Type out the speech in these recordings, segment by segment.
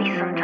me some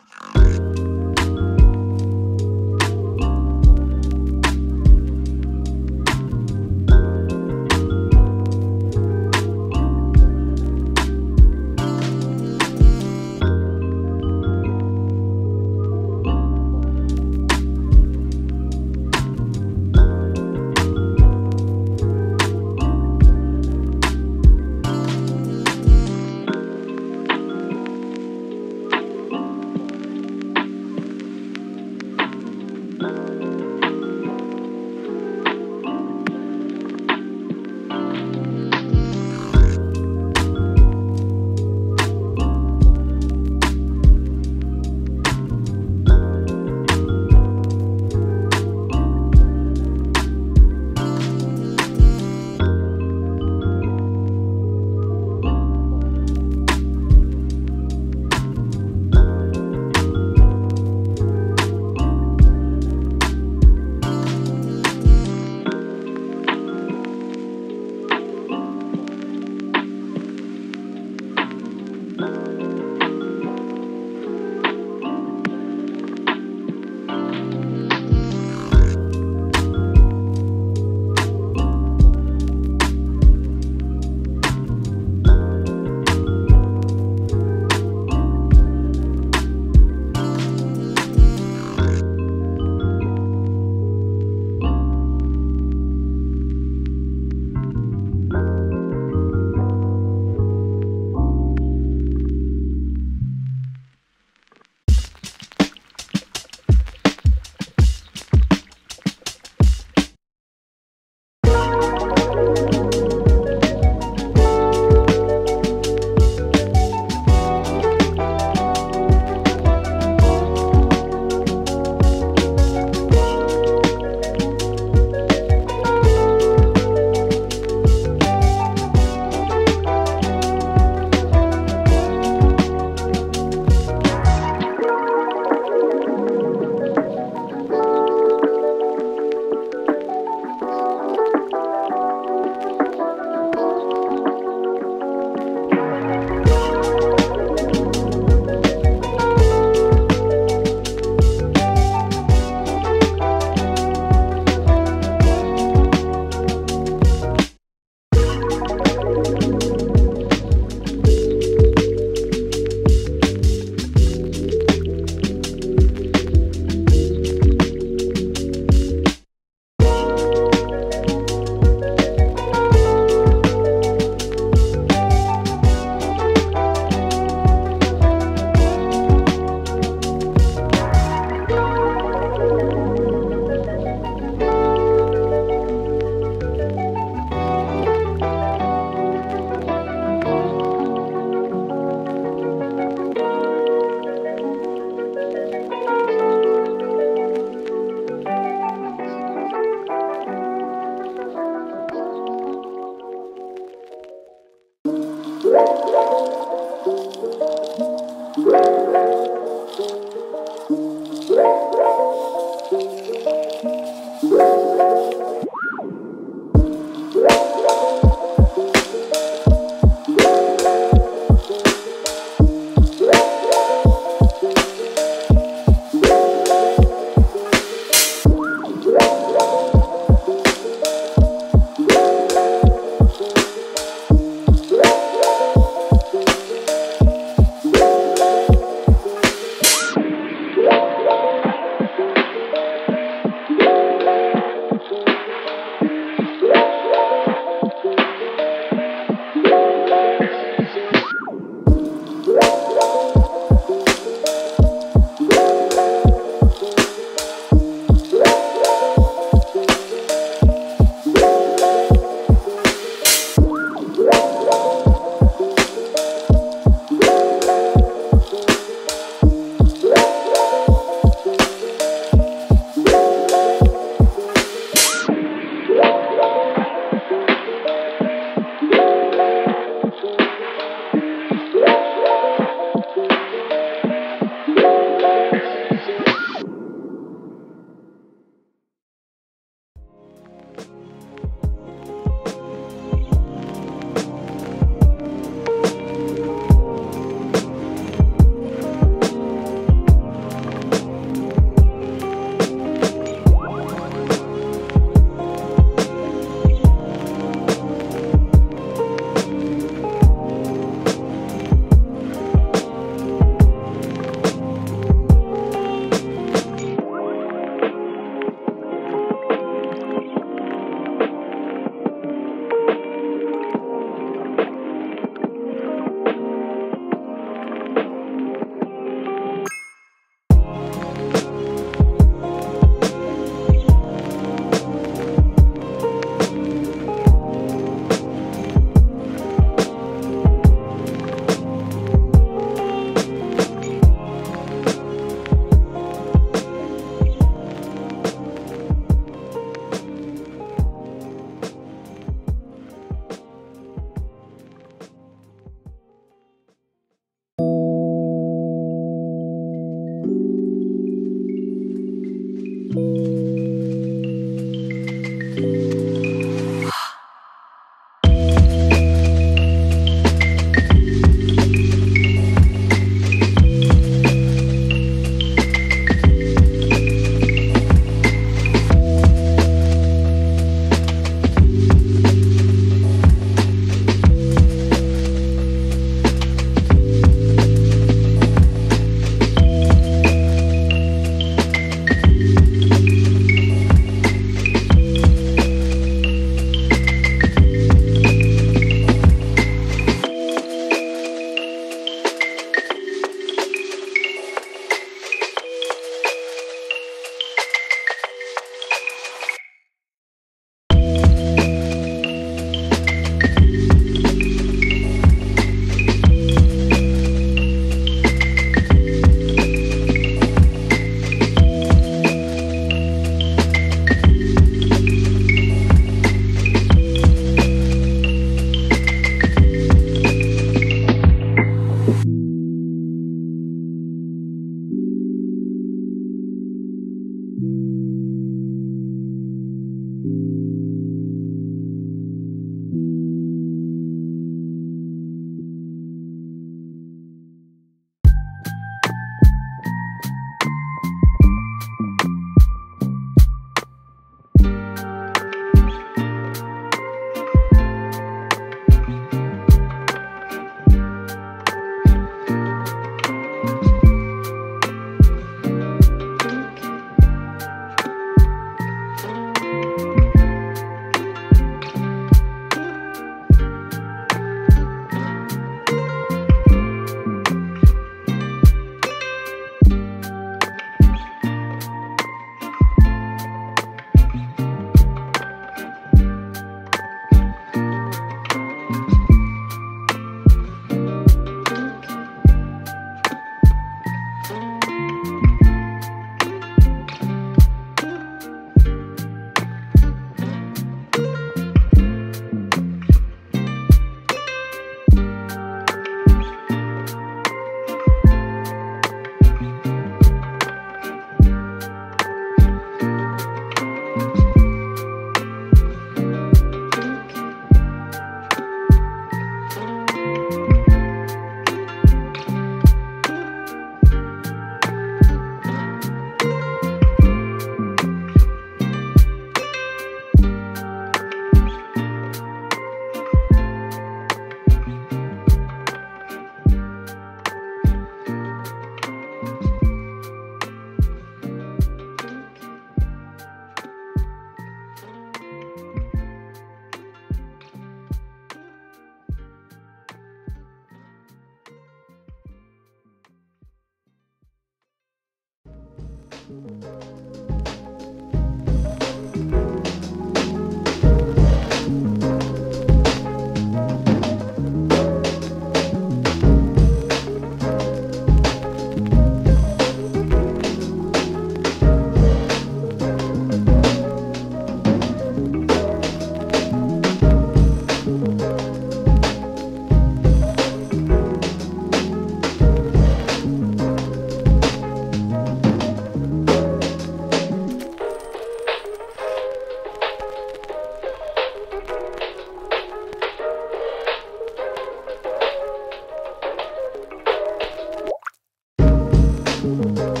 Thank